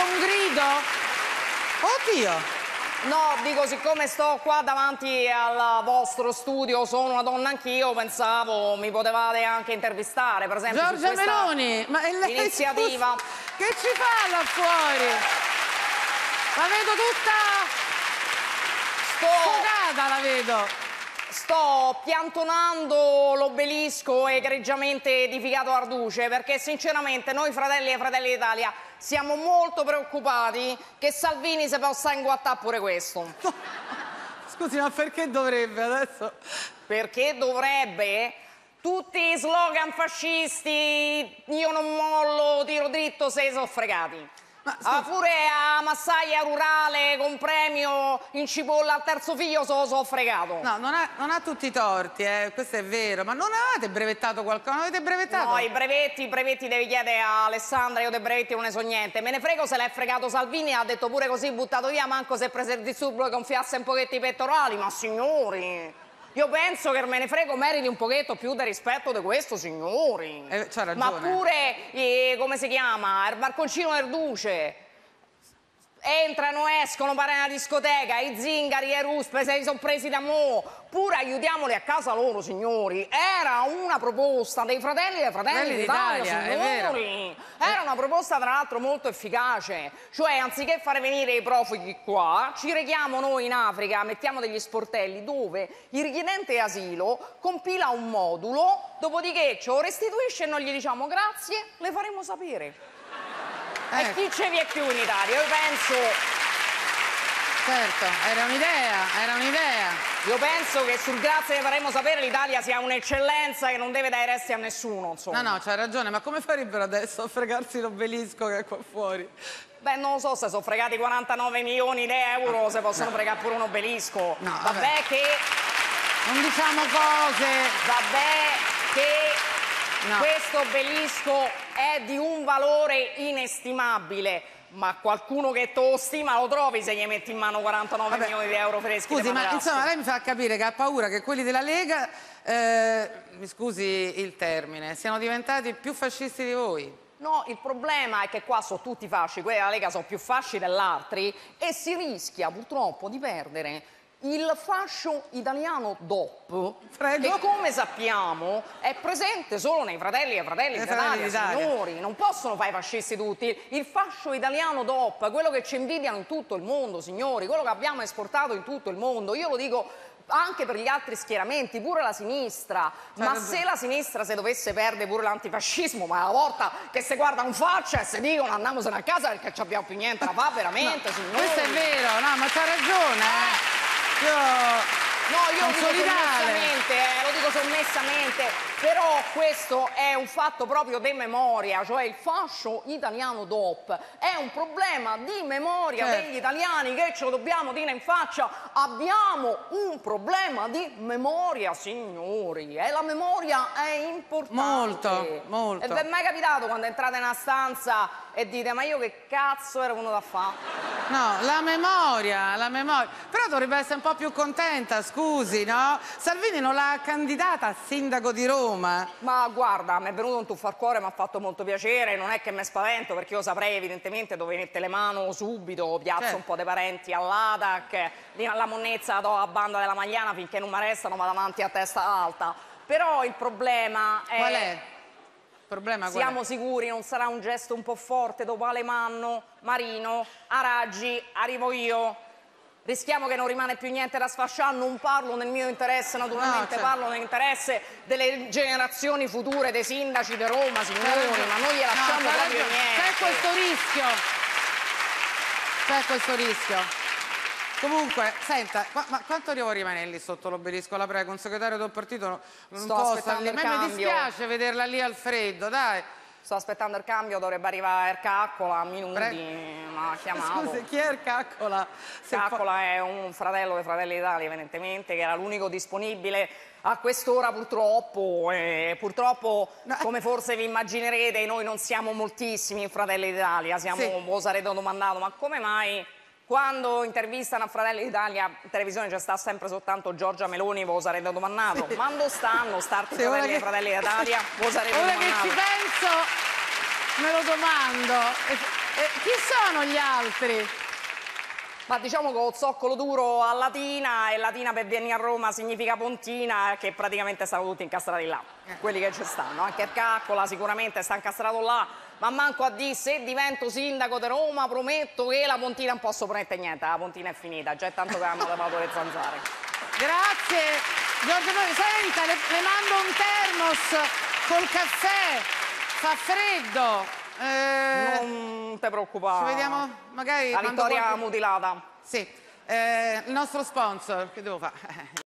fatto un grido? Oddio! No, dico, siccome sto qua davanti al vostro studio, sono una donna anch'io, pensavo mi potevate anche intervistare, per esempio, Giorgia Meloni, ma è lei iniziativa. Che ci fa là fuori? La vedo tutta Sto, sfogata, la vedo. sto piantonando l'obelisco egregiamente edificato a Arduce perché sinceramente noi fratelli e fratelli d'Italia siamo molto preoccupati che Salvini si possa inguattare pure questo. Scusi, ma perché dovrebbe adesso? Perché dovrebbe tutti i slogan fascisti, io non mollo, tiro dritto, se sono fregati. Ma Ah, pure a Massaia Rurale con premio in cipolla al terzo figlio so, so fregato. No, non ha, non ha tutti i torti, eh, questo è vero, ma non avete brevettato qualcosa? Non avete brevettato? No, i brevetti, i brevetti devi chiedere a Alessandra, io dei brevetti non ne so niente. Me ne frego se l'è fregato Salvini, ha detto pure così, buttato via, manco se è preso il disturbo che gonfiasse un pochetto i pettorali, ma signori... Io penso che me ne frego meriti un pochetto più di rispetto di questo, signori. Eh, Ma pure, eh, come si chiama, il barconcino del Duce. Entrano, escono, pare una discoteca, i zingari, i ruspe, se li sono presi da mo. Pure aiutiamoli a casa loro, signori. Era una proposta dei fratelli e dei fratelli d'Italia, signori. Era una proposta, tra l'altro, molto efficace. Cioè, anziché fare venire i profughi qua, ci rechiamo noi in Africa, mettiamo degli sportelli dove il richiedente asilo compila un modulo, dopodiché ce lo restituisce e noi gli diciamo grazie, le faremo sapere. E Ecco. chi ce vi è più in Italia? Io penso, Certo, era un'idea, era un'idea. io penso che sul grazie le faremo sapere l'Italia sia un'eccellenza che non deve dare resti a nessuno, insomma. No, no, c'ha ragione, ma come farebbero adesso a fregarsi l'obelisco che è qua fuori? Beh, non lo so se sono fregati 49 milioni di euro, se possono fregare pure un obelisco. No, vabbè. vabbè. che, Non diciamo cose. vabbè che No. questo obelisco è di un valore inestimabile. Ma qualcuno che te lo stima lo trovi se gli metti in mano 49 Vabbè. milioni di euro freschi Scusi, ma insomma lei mi fa capire che ha paura che quelli della Lega, eh, mi scusi il termine, siano diventati più fascisti di voi. No, il problema è che qua sono tutti fasci, quelli della Lega sono più fasci dell'altri e si rischia purtroppo di perdere il fascio italiano DOP, Prego. che come sappiamo è presente solo nei fratelli e fratelli d'Italia, signori, non possono fare i fascisti tutti. Il fascio italiano DOP, quello che ci invidiano in tutto il mondo, signori, quello che abbiamo esportato in tutto il mondo, io lo dico anche per gli altri schieramenti, pure la sinistra, ma ragione. se la sinistra se dovesse perdere pure l'antifascismo, ma una volta che si guardano in faccia e si dicono andiamosene a casa perché non abbiamo più niente da fare veramente, signori. Questo è vero, no, ma c'ha ragione, eh. Io... No, io lo dico sommessamente, eh, lo dico sommessamente, però questo è un fatto proprio di memoria, cioè il fascio italiano DOP è un problema di memoria Certo. degli italiani che ce lo dobbiamo dire in faccia. Abbiamo un problema di memoria, signori, e la memoria è importante. Molto, molto. E vi è mai capitato quando entrate in una stanza e dite ma io che cazzo ero venuto a fare? No, la memoria, la memoria. Però dovrebbe essere un po' più contenta, scusi, no? Salvini non l'ha candidata a sindaco di Roma. Ma guarda, mi è venuto un tuffo al cuore, mi ha fatto molto piacere, non è che mi spavento perché io saprei evidentemente dove mette le mani subito, piazzo Certo. un po' dei parenti all'ATAC, lì alla monnezza do a banda della Magliana finché non mi arrestano vado avanti a testa alta. Però il problema è... Qual è? Problema? Siamo sicuri, non sarà un gesto un po' forte dopo Alemanno, Marino, Araggi, arrivo io. Rischiamo che non rimane più niente da sfasciare, non parlo nel mio interesse naturalmente, certo. parlo nell'interesse delle generazioni future dei sindaci di Roma, signori, ragione. ma noi gli No, lasciamo c'ha proprio niente. C'è questo rischio. C'è questo rischio. Comunque, senta, ma, ma quanto devo rimanere lì sotto l'obelisco? La prego, un segretario del partito non, non Sto può stare lì. il A me mi dispiace vederla lì al freddo, dai. Sto aspettando il cambio, dovrebbe arrivare Ercaccola a minuti, Prego. mi ha chiamato. Scusi, chi è il Caccola? Se fa- Caccola è un fratello dei Fratelli d'Italia, evidentemente, che era l'unico disponibile a quest'ora purtroppo. E purtroppo, No. come forse vi immaginerete, noi non siamo moltissimi in Fratelli d'Italia. Siamo, Sì. voi sarete domandato, ma come mai quando intervistano a Fratelli d'Italia in televisione c'è sta sempre soltanto Giorgia Meloni, voi sarete domandato, ma dove stanno starti ora fratelli che- e Fratelli d'Italia? Voi sarete Ora che domandato. ci penso, me lo domando. E, Eh, chi sono gli altri? Ma diciamo che ho zoccolo duro a Latina e Latina per venire a Roma significa Pontina che praticamente stanno tutti incastrati là, quelli che ci stanno. Anche il Caccola sicuramente sta incastrato là, ma manco a dire se divento sindaco di Roma prometto che la Pontina non posso promettere niente, la Pontina è finita, già è tanto che hanno levato le zanzare. Grazie Giorgio Poi. Senta, le, le mando un termos col caffè, fa freddo. Eh, Non ti preoccupare. ci vediamo magari... La vittoria qualche- mutilata. Sì, eh, il nostro sponsor, che devo fare?